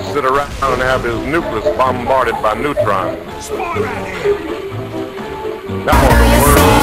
is sit around and have his nucleus bombarded by neutrons. Now the world...